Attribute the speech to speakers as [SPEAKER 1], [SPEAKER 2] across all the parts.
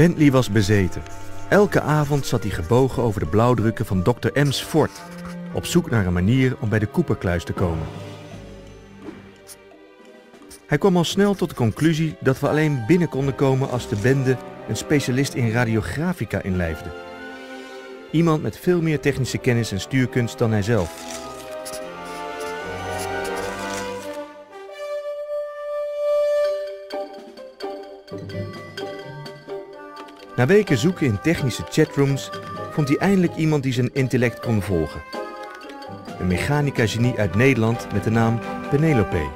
[SPEAKER 1] Bentley was bezeten. Elke avond zat hij gebogen over de blauwdrukken van Dr. M's fort, op zoek naar een manier om bij de Cooperkluis te komen. Hij kwam al snel tot de conclusie dat we alleen binnen konden komen als de bende een specialist in radiografica inlijfde. Iemand met veel meer technische kennis en stuurkunst dan hij Na weken zoeken in technische chatrooms vond hij eindelijk iemand die zijn intellect kon volgen. Een mechanica-genie uit Nederland met de naam Penelope.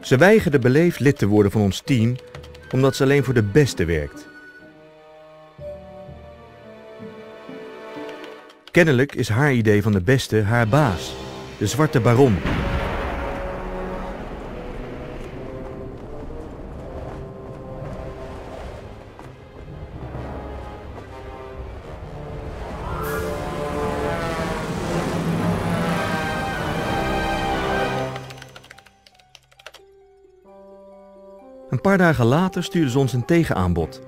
[SPEAKER 1] Ze weigerde beleefd lid te worden van ons team omdat ze alleen voor de beste werkt. Kennelijk is haar idee van de beste haar baas, de Zwarte Baron. Een paar dagen later stuurde ze ons een tegenaanbod.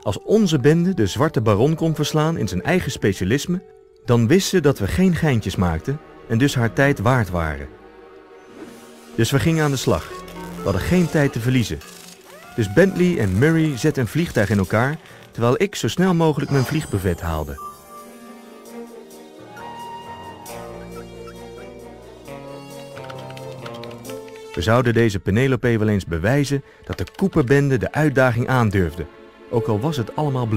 [SPEAKER 1] Als onze bende de Zwarte Baron kon verslaan in zijn eigen specialisme, dan wist ze dat we geen geintjes maakten en dus haar tijd waard waren. Dus we gingen aan de slag. We hadden geen tijd te verliezen. Dus Bentley en Murray zetten een vliegtuig in elkaar, terwijl ik zo snel mogelijk mijn vliegbevet haalde. We zouden deze Penelope wel eens bewijzen dat de Cooperbende de uitdaging aandurfde, ook al was het allemaal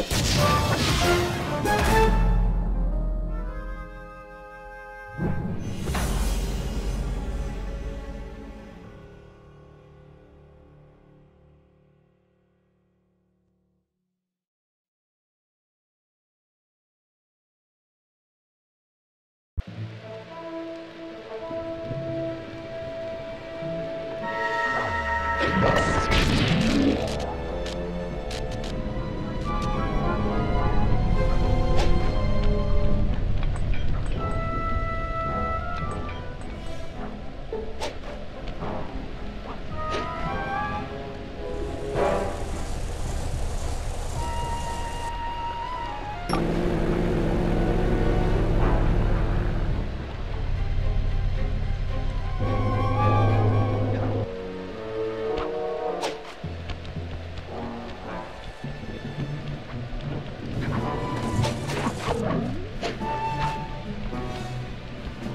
[SPEAKER 1] Let's
[SPEAKER 2] go.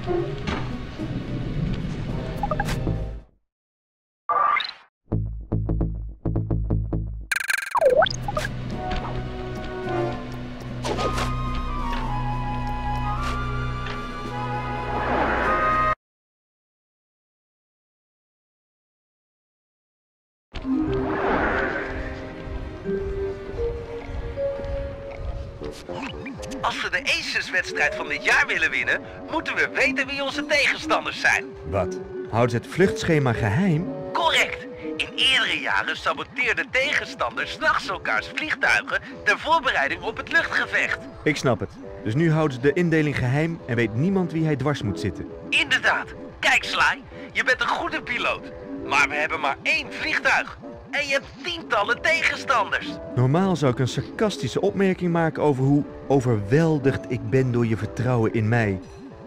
[SPEAKER 2] Bluff. Als Aces-wedstrijd van dit jaar willen winnen, moeten we weten wie onze tegenstanders zijn.
[SPEAKER 1] Wat? Houden ze het vluchtschema geheim?
[SPEAKER 2] Correct. In eerdere jaren saboteerden tegenstanders s'nachts elkaars vliegtuigen ter voorbereiding op het luchtgevecht.
[SPEAKER 1] Ik snap het. Dus nu houden ze de indeling geheim en weet niemand wie hij dwars moet zitten.
[SPEAKER 2] Inderdaad. Kijk, Sly, je bent een goede piloot. Maar we hebben maar één vliegtuig. En je hebt tientallen tegenstanders.
[SPEAKER 1] Normaal zou ik een sarcastische opmerking maken over hoe overweldigd ik ben door je vertrouwen in mij.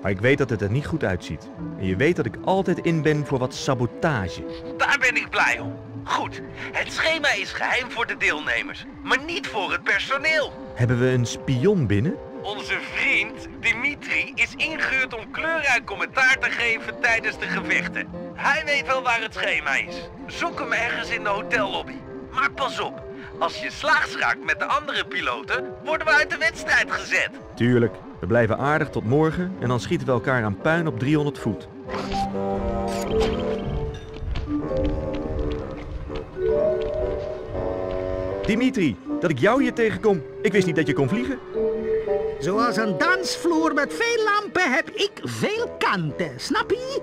[SPEAKER 1] Maar ik weet dat het er niet goed uitziet. En je weet dat ik altijd in ben voor wat sabotage.
[SPEAKER 2] Daar ben ik blij om. Goed, het schema is geheim voor de deelnemers, maar niet voor het personeel.
[SPEAKER 1] Hebben we een spion binnen?
[SPEAKER 2] Onze vriend Dimitri is ingehuurd om kleurrijk commentaar te geven tijdens de gevechten. Hij weet wel waar het schema is. Zoek hem ergens in de hotellobby. Maar pas op, als je slaags raakt met de andere piloten, worden we uit de wedstrijd gezet.
[SPEAKER 1] Tuurlijk. We blijven aardig tot morgen en dan schieten we elkaar aan puin op 300 voet. Dimitri, dat ik jou hier tegenkom. Ik wist niet dat je kon vliegen.
[SPEAKER 3] Zoals een dansvloer met veel lampen heb ik veel kanten, snap je?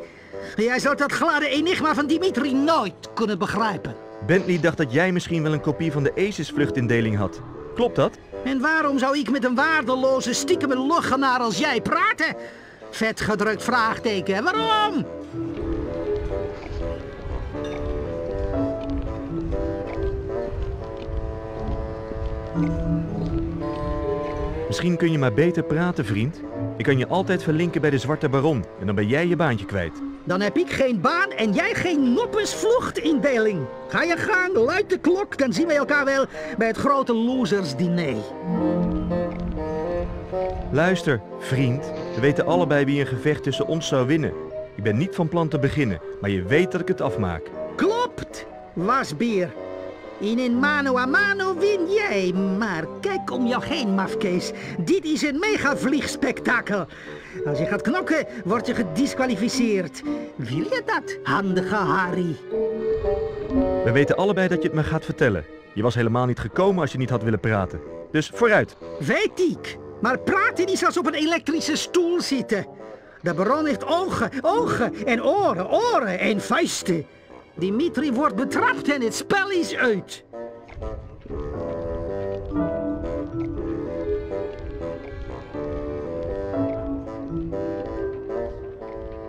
[SPEAKER 3] Jij zult dat gladde enigma van Dimitri nooit kunnen begrijpen.
[SPEAKER 1] Bentley dacht dat jij misschien wel een kopie van de Aces-vluchtindeling had. Klopt dat?
[SPEAKER 3] En waarom zou ik met een waardeloze stiekeme loggenaar als jij praten? Vetgedrukt vraagteken, waarom?
[SPEAKER 1] Misschien kun je maar beter praten, vriend. Ik kan je altijd verlinken bij de Zwarte Baron en dan ben jij je baantje kwijt.
[SPEAKER 3] Dan heb ik geen baan en jij geen noppensvluchtindeling. Ga je gang, luid de klok, dan zien we elkaar wel bij het grote losersdiner.
[SPEAKER 1] Luister, vriend. We weten allebei wie een gevecht tussen ons zou winnen. Ik ben niet van plan te beginnen, maar je weet dat ik het afmaak.
[SPEAKER 3] Klopt, wasbeer. In een mano a mano win jij, maar kijk om jou heen, mafkees. Dit is een megavliegspektakel. Als je gaat knokken, word je gedisqualificeerd. Wil je dat, handige Harry?
[SPEAKER 1] We weten allebei dat je het me gaat vertellen. Je was helemaal niet gekomen als je niet had willen praten. Dus vooruit.
[SPEAKER 3] Weet ik, maar praten is als op een elektrische stoel zitten. De baron heeft ogen, ogen en oren, oren en vuisten. Dimitri wordt betrapt en het spel is uit.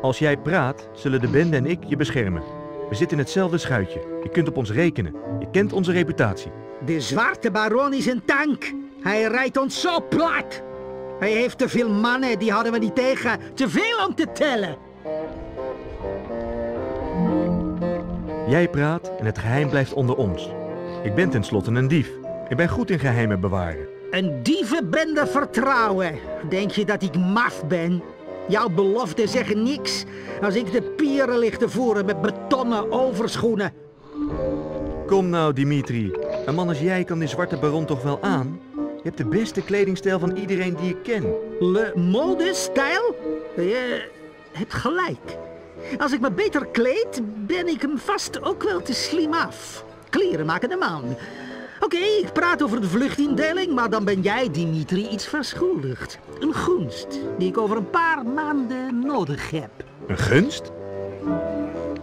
[SPEAKER 1] Als jij praat, zullen de bende en ik je beschermen. We zitten in hetzelfde schuitje. Je kunt op ons rekenen. Je kent onze reputatie.
[SPEAKER 3] De zwarte baron is een tank. Hij rijdt ons zo plat. Hij heeft te veel mannen, die hadden we niet tegen. Te veel om te tellen.
[SPEAKER 1] Jij praat en het geheim blijft onder ons. Ik ben tenslotte een dief. Ik ben goed in geheimen bewaren.
[SPEAKER 3] Een dievenbende vertrouwen. Denk je dat ik maf ben? Jouw beloften zeggen niks als ik de pieren lig te voeren met betonnen overschoenen.
[SPEAKER 1] Kom nou, Dimitri. Een man als jij kan die zwarte baron toch wel aan? Je hebt de beste kledingstijl van iedereen die ik ken.
[SPEAKER 3] Le modestijl? Je hebt gelijk. Als ik me beter kleed, ben ik hem vast ook wel te slim af. Kleren maken de man. Oké, ik praat over de vluchtindeling, maar dan ben jij, Dimitri, iets verschuldigd. Een gunst die ik over een paar maanden nodig heb.
[SPEAKER 1] Een gunst?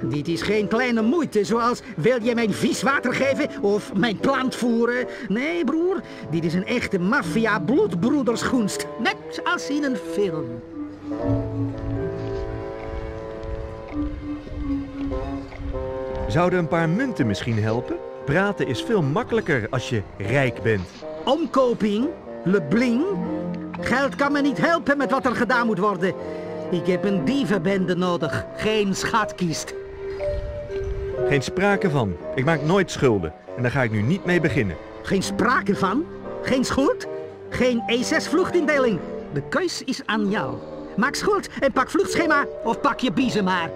[SPEAKER 3] Dit is geen kleine moeite, zoals wil je mijn vies water geven of mijn plant voeren. Nee, broer, dit is een echte maffia bloedbroedersgunst. Net als in een film.
[SPEAKER 1] Zouden een paar munten misschien helpen? Praten is veel makkelijker als je rijk bent.
[SPEAKER 3] Omkoping, le bling. Geld kan me niet helpen met wat er gedaan moet worden. Ik heb een dievenbende nodig, geen schatkist.
[SPEAKER 1] Geen sprake van. Ik maak nooit schulden. En daar ga ik nu niet mee beginnen.
[SPEAKER 3] Geen sprake van? Geen schuld? Geen E6-vluchtindeling? De keus is aan jou. Maak schuld en pak vluchtschema of pak je biezen maar.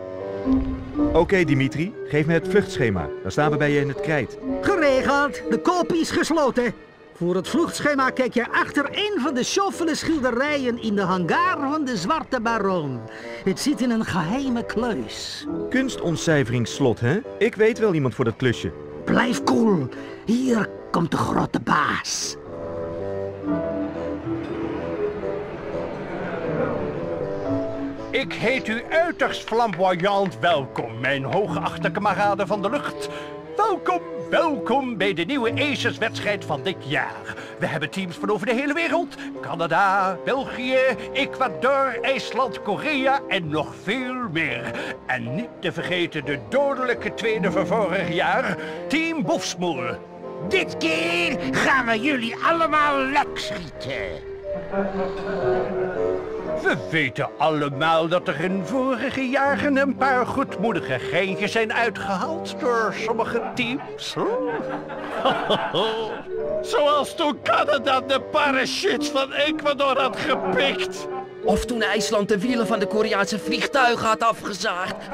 [SPEAKER 1] Oké, Dimitri. Geef me het vluchtschema. Dan staan we bij je in het krijt.
[SPEAKER 3] Geregeld, de koop is gesloten. Voor het vluchtschema kijk je achter een van de schoffele schilderijen in de hangar van de Zwarte Baron. Het zit in een geheime kluis.
[SPEAKER 1] Kunstontcijferingsslot, hè? Ik weet wel iemand voor dat klusje.
[SPEAKER 3] Blijf koel. Hier komt de grote baas.
[SPEAKER 4] Ik heet u uiterst flamboyant welkom, mijn hooggeachte kameraden van de lucht. Welkom, welkom bij de nieuwe Aces-wedstrijd van dit jaar. We hebben teams van over de hele wereld. Canada, België, Ecuador, IJsland, Korea en nog veel meer. En niet te vergeten de dodelijke tweede van vorig jaar, Team Bofsmoer.
[SPEAKER 5] Dit keer gaan we jullie allemaal lek schieten.
[SPEAKER 4] We weten allemaal dat er in vorige jaren een paar goedmoedige geintjes zijn uitgehaald door sommige teams. Zoals toen Canada de parachutes van Ecuador had gepikt.
[SPEAKER 6] Of toen IJsland de wielen van de Koreaanse vliegtuigen had afgezaagd.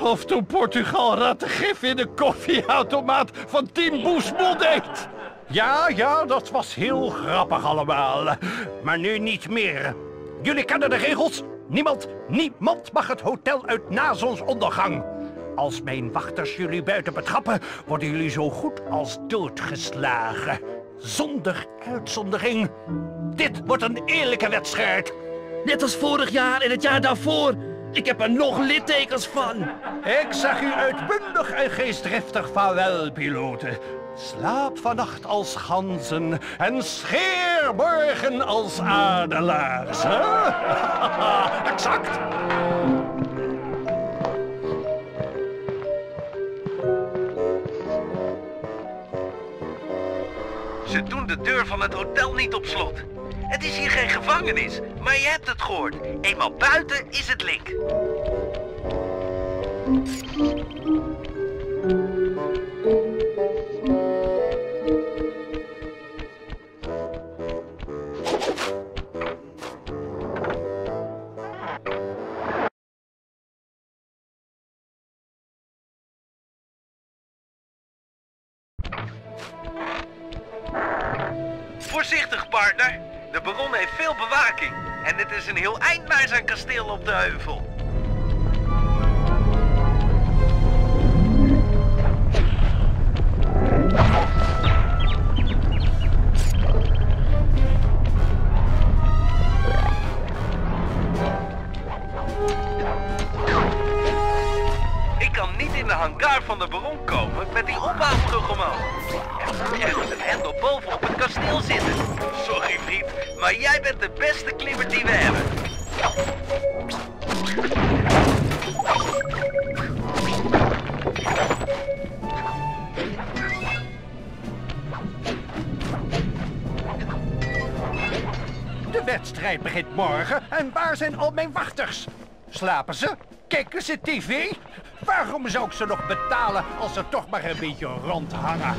[SPEAKER 4] Of toen Portugal rattengif in de koffieautomaat van Team Boesmol deed. Ja, ja, dat was heel grappig allemaal. Maar nu niet meer. Jullie kennen de regels. Niemand, niemand mag het hotel uit na zonsondergang. Als mijn wachters jullie buiten betrappen, worden jullie zo goed als doodgeslagen. Zonder uitzondering. Dit wordt een eerlijke wedstrijd.
[SPEAKER 6] Net als vorig jaar en het jaar daarvoor. Ik heb er nog littekens van.
[SPEAKER 4] Ik zag u uitbundig en geestdriftig vaarwel, piloten. Slaap vannacht als ganzen en scheer morgen als adelaars. hè? exact.
[SPEAKER 2] Ze doen de deur van het hotel niet op slot. Het is hier geen gevangenis, maar je hebt het gehoord. Eenmaal buiten is het link. Op de heuvel. Ik kan niet in de hangar van de baron komen met die ophaalbrug omhoog. Er moet ergens een hendel boven op het kasteel zitten. Sorry vriend, maar jij bent de beste klimmer die we hebben.
[SPEAKER 4] De wedstrijd begint morgen en waar zijn al mijn wachters? Slapen ze? Kijken ze tv? Waarom zou ik ze nog betalen als ze toch maar een beetje rondhangen?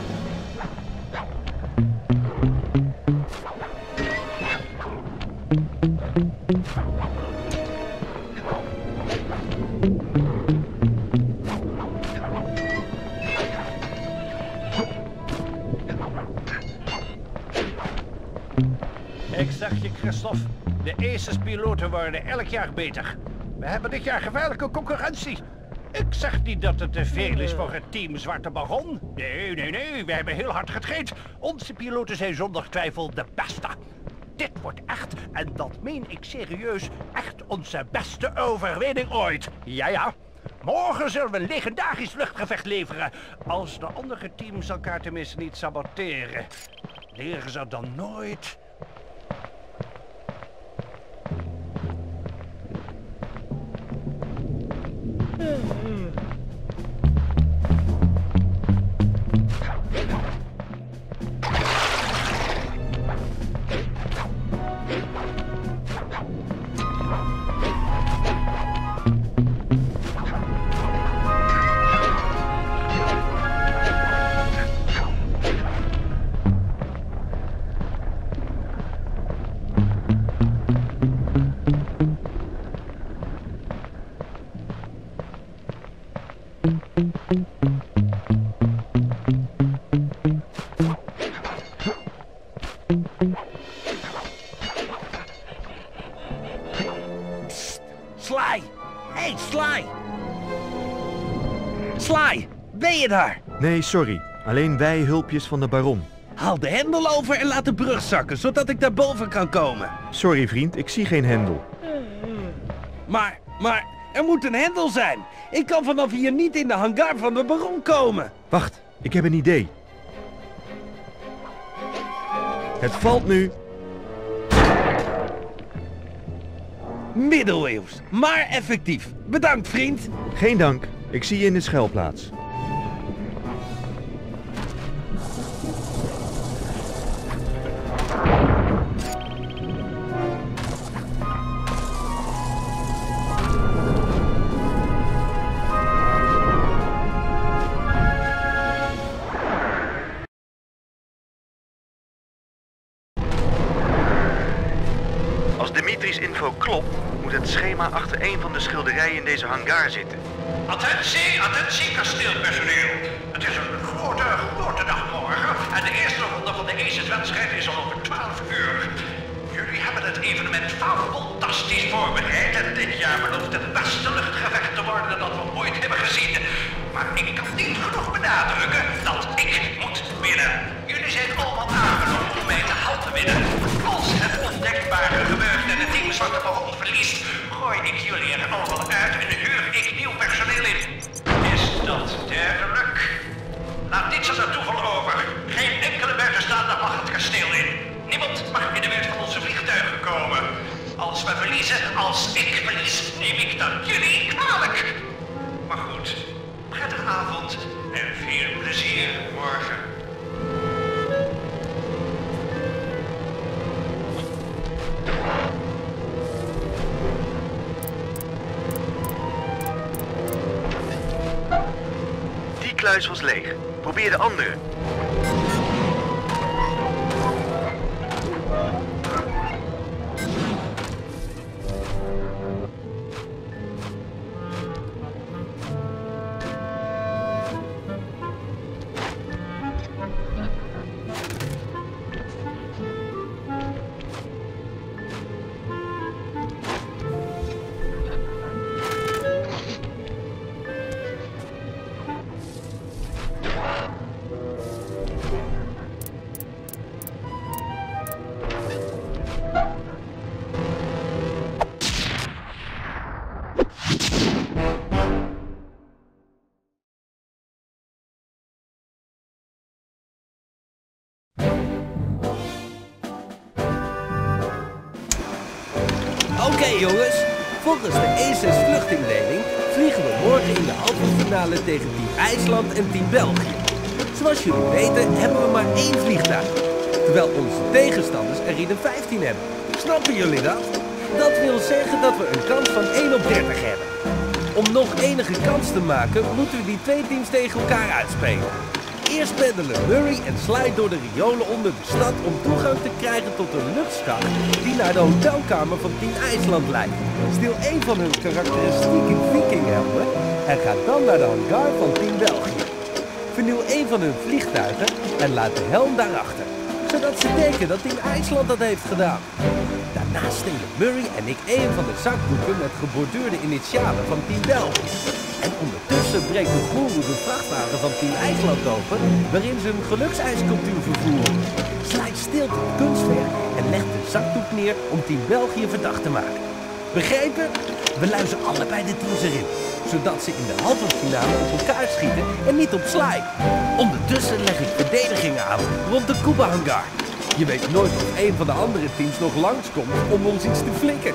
[SPEAKER 4] De Aces-piloten worden elk jaar beter. We hebben dit jaar gevaarlijke concurrentie. Ik zeg niet dat het te veel is voor het team Zwarte Baron. Nee, nee, nee, we hebben heel hard getraind. Onze piloten zijn zonder twijfel de beste. Dit wordt echt, en dat meen ik serieus, echt onze beste overwinning ooit. Ja, ja. Morgen zullen we een legendarisch luchtgevecht leveren. Als de andere teams elkaar tenminste niet saboteren. Leren ze dan nooit
[SPEAKER 2] Mm-hmm. Sly! Hey, Sly! Sly, ben je daar?
[SPEAKER 1] Nee, sorry. Alleen wij hulpjes van de baron.
[SPEAKER 2] Haal de hendel over en laat de brug zakken, zodat ik daarboven kan komen.
[SPEAKER 1] Sorry vriend, ik zie geen hendel.
[SPEAKER 2] Maar, maar, er moet een hendel zijn. Ik kan vanaf hier niet in de hangar van de baron komen.
[SPEAKER 1] Wacht, ik heb een idee. Het valt nu.
[SPEAKER 2] Middeleeuws, maar effectief. Bedankt, vriend.
[SPEAKER 1] Geen dank. Ik zie je in de schuilplaats. Hangar zitten.
[SPEAKER 7] Attentie, attentie kasteelpersoneel. Het is een grote, grote dag morgen en de eerste ronde van de Aces-wedstrijd is al over 12 uur. Jullie hebben het evenement fantastisch voorbereid en dit jaar belooft het beste Naar toeval over Geen enkele buitenstaander mag het kasteel in. Niemand mag in de buurt van onze vliegtuigen komen. Als we
[SPEAKER 4] verliezen, als ik verlies, neem ik dat jullie kwalijk. Maar goed, prettige avond en veel plezier morgen.
[SPEAKER 1] Kluis was leeg. Probeer de andere.
[SPEAKER 2] Oké jongens, volgens de Aces vluchtindeling vliegen we morgen in de halve tegen Team IJsland en Team België. Zoals jullie weten hebben we maar één vliegtuig, terwijl onze tegenstanders er ieder 15 hebben. Snappen jullie dat? Dat wil zeggen dat we een kans van 1 op 30 hebben. Om nog enige kans te maken, moeten we die twee teams tegen elkaar uitspelen. Eerst peddelen Murray en Sly door de riolen onder de stad om toegang te krijgen tot een luchtschacht die naar de hotelkamer van Team IJsland leidt. Stil één van hun karakteristieke vikinghelmen en ga dan naar de hangar van Team België. Vernieuw één van hun vliegtuigen en laat de helm daarachter, zodat ze denken dat Team IJsland dat heeft gedaan. Daarna stelen Murray en ik één van de zakdoeken met geborduurde initialen van Team België. En ondertussen breekt de goeroe de vrachtwagen van Team IJsland open, waarin ze een geluksijscultuur vervoeren. Slijt stilt het kunstwerk en legt de zakdoek neer om Team België verdacht te maken. Begrepen? We luizen allebei de teams erin, zodat ze in de halve finale op elkaar schieten en niet op Sly. Ondertussen leg ik verdedigingen aan rond de Kuba-hangar. Je weet nooit of een van de andere teams nog langskomt om ons iets te flikken.